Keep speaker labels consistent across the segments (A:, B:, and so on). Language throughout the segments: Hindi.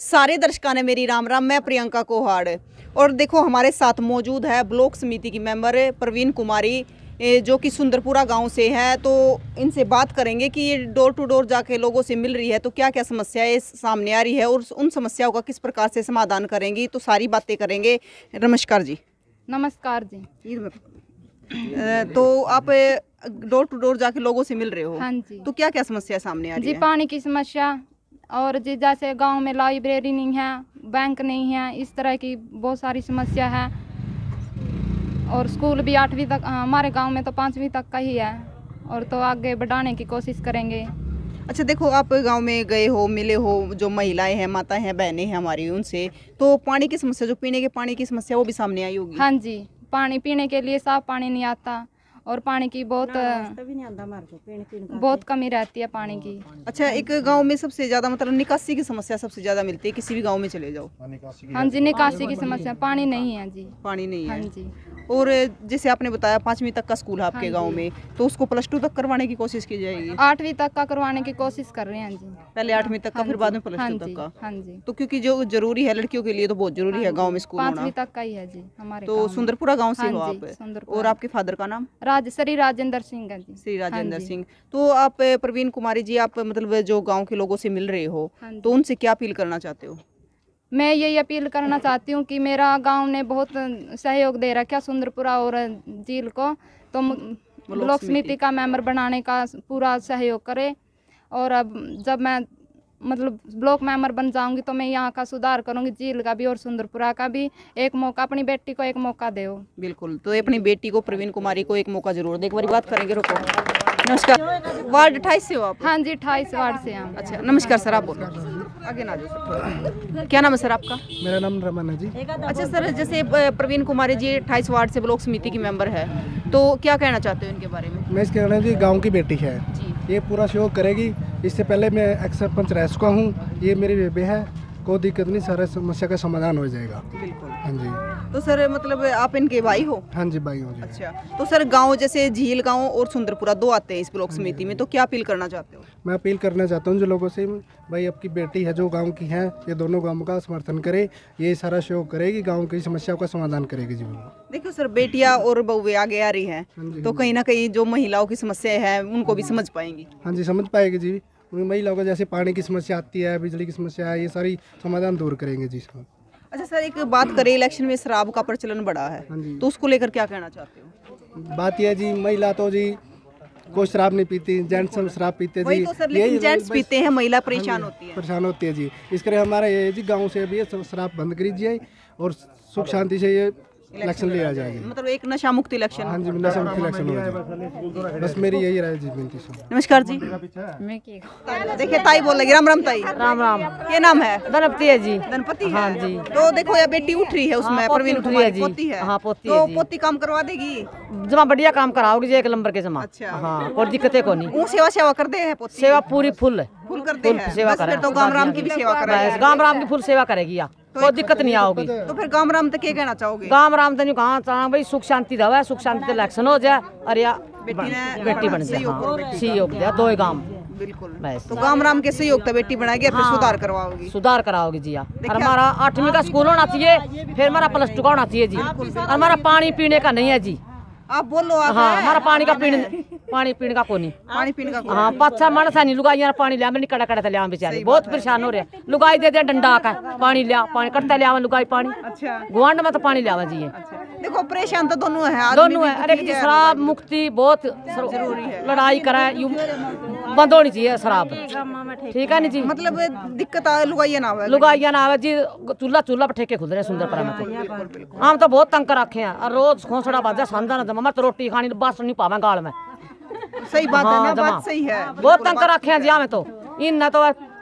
A: सारे दर्शकों ने मेरी राम राम मैं प्रियंका कोहाड़। और देखो हमारे साथ मौजूद है ब्लॉक समिति की मेंबर प्रवीण कुमारी जो कि सुंदरपुरा गाँव से है। तो इनसे बात करेंगे कि ये डोर टू डोर जाके लोगों से मिल रही है तो क्या क्या समस्याएँ सामने आ रही है और उन समस्याओं का किस प्रकार से समाधान करेंगी? तो सारी बातें करेंगे। नमस्कार जी।
B: नमस्कार जी।
A: तो आप डोर टू डोर जाके लोगों से मिल रहे हो।
B: हाँ जी।
A: तो क्या क्या समस्या सामने आ रही
B: जी
A: है?
B: पानी की समस्या और जैसे गाँव में लाइब्रेरी नहीं है बैंक नहीं है इस तरह की बहुत सारी समस्या है। और स्कूल भी आठवीं तक हाँ, हमारे गाँव में तो पाँचवीं तक का ही है। और तो आगे बढ़ाने की कोशिश करेंगे।
A: अच्छा देखो आप गाँव में गए हो मिले हो जो महिलाएँ हैं माताएँ हैं बहनें हैं हमारी उनसे तो पानी की समस्या जो पीने के पानी की समस्या वो भी सामने आई होगी।
B: हाँ जी पानी पीने के लिए साफ़ पानी नहीं आता। और पानी की बहुत बहुत कमी रहती है पानी की।
A: अच्छा एक गाँव में सबसे ज़्यादा मतलब निकासी की समस्या सबसे ज़्यादा मिलती है किसी भी गाँव में चले जाओ।
B: हाँ जी निकासी की समस्या पानी नहीं है जी।
A: पानी नहीं
B: हाँ।
A: है
B: जी।
A: और जैसे आपने बताया पांचवी तक का स्कूल है आपके
B: हाँ
A: गाँव में तो उसको प्लस टू तक करवाने की कोशिश की जाएगी?
B: आठवीं तक का करवाने की कोशिश कर रहे हैं जी।
A: पहले आठवीं तक का
B: हाँ
A: फिर बाद में प्लस
B: हाँ
A: टू तक का।
B: हाँ जी।
A: तो क्योंकि जो ज़रूरी है लड़कियों के लिए तो बहुत ज़रूरी है गाँव में स्कूल
B: पांचवी तक का ही है जी हमारे
A: तो सुंदरपुरा गाँव से
B: हाँ
A: हो आप। और आपके फादर का नाम?
B: राज श्री राजेंद्र सिंह है जी
A: श्री राजेंद्र सिंह। तो आप प्रवीण कुमारी जी आप मतलब जो गाँव के लोगों से मिल रहे हो
B: हाँ
A: तो उनसे क्या अपील करना चाहते हो?
B: मैं यही अपील करना चाहती हूँ कि मेरा गाँव ने बहुत सहयोग दे रखा सुंदरपुरा और झील को। तो ब्लॉक समिति का मेंबर बनाने का पूरा सहयोग करे। और अब जब मैं मतलब ब्लॉक मेंबर बन जाऊँगी तो मैं यहाँ का सुधार करूँगी झील का भी और सुंदरपुरा का भी। एक मौका अपनी बेटी को एक मौका दो
A: बिल्कुल तो अपनी बेटी को प्रवीण कुमारी को एक मौका ज़रूर। दे एक बार बात करेंगे रुको। नमस्कार। वार्ड अट्ठाईस से हो आप?
B: हाँ जी अट्ठाईस वार्ड से हम।
A: अच्छा नमस्कार सर आप बोलो। आगे ना जाओ। क्या नाम है सर आपका?
C: मेरा नाम रमन है जी।
A: अच्छा सर जैसे प्रवीण कुमारी जी अठाईस वार्ड से ब्लॉक समिति की मेंबर है तो क्या कहना चाहते हैं इनके बारे में?
C: मैं इसके कहना जी गाँव की बेटी है।
A: जी।
C: ये पूरा सहयोग करेगी। इससे पहले मैं एक्स सरपंच रह चुका हूँ। ये मेरी बेबे है। कोई दिक्कत नहीं सारा समस्या का समाधान हो जाएगा।
A: बिल्कुल।
C: हाँ जी।
A: तो सर मतलब आप इनके भाई हो?
C: हाँ जी भाई हो जी।
A: अच्छा तो सर गाँव जैसे झील गाँव और सुंदरपुरा दो आते हैं इस ब्लॉक समिति में तो क्या अपील करना चाहते हो?
C: मैं अपील करना चाहता हूँ जो लोगों से भाई आपकी बेटी है जो गाँव की है ये दोनों गाँव का समर्थन करे ये सारा सहयोग करेगी गाँव की समस्याओं का समाधान करेगी जी बिल्कुल
A: देखो सर बेटिया और बहुएँ आगे आ रही हैं
C: हाँ
A: तो कहीं ना कहीं जो महिलाओं की समस्या है उनको भी समझ पाएँगी।
C: हाँ जी समझ पाएगी जी। उन महिलाओं को जैसे पानी की समस्या आती है बिजली की समस्या है ये सारी समाधान दूर करेंगे जी इसका
A: अच्छा सर एक बात करें इलेक्शन में शराब का प्रचलन बढ़ा है।
C: हाँ
A: तो उसको लेकर क्या कहना चाहते हो?
C: बात यह है जी महिला तो जी कोई शराब नहीं पीती जेंट्स सब शराब पीते जी।
A: तो सर लेकिन जेंट्स पीते हैं महिला परेशान
C: हाँ
A: होती है।
C: परेशान होती है जी। इसके लिए हमारा ये है जी गाँव से भी शराब बंद करीजिए और सुख शांति से ये इलेक्शन लिया जाएगा।
A: मतलब एक नशा मुक्त इलेक्शन
C: हाँ जी नशा मुक्त इलेक्शन हो बस मेरी यही राय जी विनती
A: नमस्कार जी।
B: मैं
A: देखिए ताई बोल लगी। राम राम ताई।
D: राम राम।
A: क्या नाम है?
D: धनपति है जी।
A: गणपति
D: हाँ? जी।
A: तो देखो ये बेटी उठ रही है उसमें
D: हाँ,
A: प्रवीण
D: उठ रही है जी।
A: पोती है?
D: हाँ, पोती
A: तो
D: है
A: पोती काम करवा देगी?
D: जमा बढ़िया काम कराओगी जी एक नंबर के जमा।
A: अच्छा।
D: हाँ कोई दिक्कतें को नहीं।
A: वो सेवा सेवा कर दे है पोती?
D: सेवा पूरी फुल है।
A: फुल करते हैं।
D: सेवा
A: बस फिर तो गाँव राम की भी सेवा करें
D: गाँव राम की फुल सेवा करेगी या। कोई दिक्कत नहीं आओगी।
A: तो फिर गाँव राम तक क्या कहना चाहोगे?
D: गाँव राम तक कहाँ चाह भाई सुख शांति रहा सुख शांति इलेक्शन हो जाए और या
A: बेटी
D: बन जाए।
A: सहयोग
D: हाँ दिया दो गाँव
A: बिल्कुल। तो गाँव राम के सहयोग तो बेटी बनाएगी हाँ, फिर
D: हाँ।
A: सुधार करवाओगी?
D: सुधार कराओगी जी और हमारा आठवीं का स्कूल होना चाहिए फिर हमारा प्लस टू का होना चाहिए जी। हमारा पानी पीने का नहीं है जी।
A: आप बोलो आप
D: हाँ हमारा पानी का पीने पानी पीने का कोनी
A: पानी पीने का
D: हाँ पाँच मानस है नहीं लुगाई यार पानी लिया मैं कड़ा कड़ा लिया बेचारे। बहुत परेशान हो रहे हैं। लुगाई दे दे डंडा का पानी लिया पानी कटता लिया लुगाई पानी।
A: अच्छा।
D: गुआंड में तो पानी लिया जी।
A: अच्छा। देखो परेशान तो दोनों है
D: दोनों है। अरे
A: है,
D: शराब मुक्ति बहुत ज़रूरी है। लड़ाई बंद होनी चाहिए शराब। ठीक है नी जी?
A: मतलब दिक्कत लुगाइया ना
D: लुगाइया ना आवे। जी चूल्हा चूल्हा पर ठेके खुल रहे हैं सुंदरपुरा में। तो हम तो बहुत तंग कर रखे हैं। और रोज खोसड़ा बाजा सांदा ना दमा मैं तो रोटी खानी बस नहीं पावा गाल में।
A: सही बात है ना
D: हाँ,
A: बात सही है।
D: बहुत तंग कर रखे हैं जी हमें तो। इन ना तो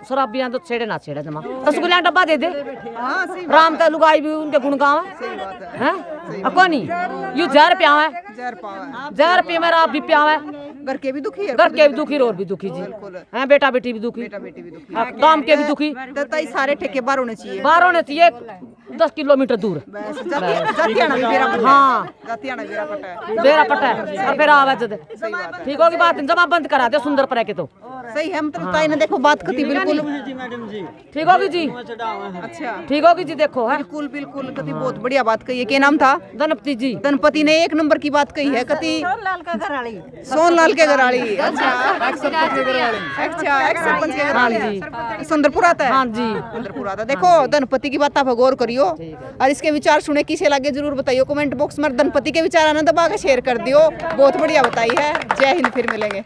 D: शराबियाँ तो छेड़े ना छेड़े जमा। रसगुल्ला का डब्बा दे दे।
A: हाँ।
D: राम तो लुगाई भी उनके गुण गाँव है।
A: है?
D: हैं कौन नहीं। यू जहर पिया है।
A: जहर
D: पी मेरा आप भी पिया है।
A: घर के भी दुखी है
D: घर के भी दुखी और भी दुखी जी। हैं बेटा बेटी भी दुखी।
A: बेटी भी दुखी।
D: हाँ, काम के भी दुखी।
A: तो सारे ठेके बाहर होने चाहिए।
D: बाहर होने चाहिए दस किलोमीटर दूर। हाँ।
A: है
D: बेरा पट्टा। है फिर आवाज़ ठीक होगी बात। जमा बंद करा दे सुंदर पर के तो।
A: सही है मतलब ताई ने देखो बात कती बिल्कुल।
D: ठीक होगी जी।
A: अच्छा।
D: ठीक होगी जी देखो है।
A: बिल्कुल बिल्कुल कति बहुत बढ़िया बात कही है। क्या नाम था?
D: गणपति जी।
A: गणपति ने एक नंबर की बात कही है कति
E: सोनलाल का घराड़ी
A: सोनलाल के घराड़ी अच्छा अच्छा सरपंच के
D: हाँ
A: सुंदरपुर आता है?
D: हाँ जी।
A: सुंदरपुर आता देखो गणपति की बात आप गौर करियो। और इसके विचार सुने किसे लगे ज़रूर बताइयो कमेंट बॉक्स में। गणपति के विचार आना दबा के शेयर कर दियो। बहुत बढ़िया बताई है। जय हिंद फिर मिलेंगे।